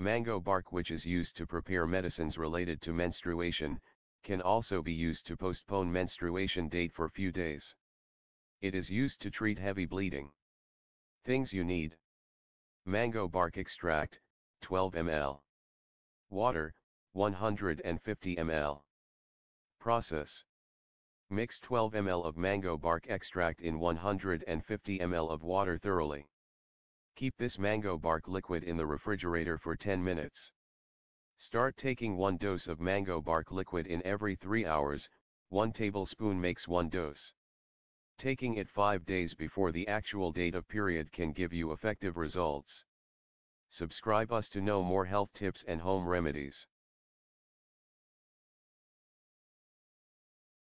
Mango bark which is used to prepare medicines related to menstruation, can also be used to postpone menstruation date for few days. It is used to treat heavy bleeding. Things you need. Mango bark extract, 12 ml. Water, 150 ml. Process. Mix 12 ml of mango bark extract in 150 ml of water thoroughly. Keep this mango bark liquid in the refrigerator for 10 minutes. Start taking one dose of mango bark liquid in every 3 hours, 1 tablespoon makes 1 dose. Taking it 5 days before the actual date of period can give you effective results. Subscribe us to know more health tips and home remedies.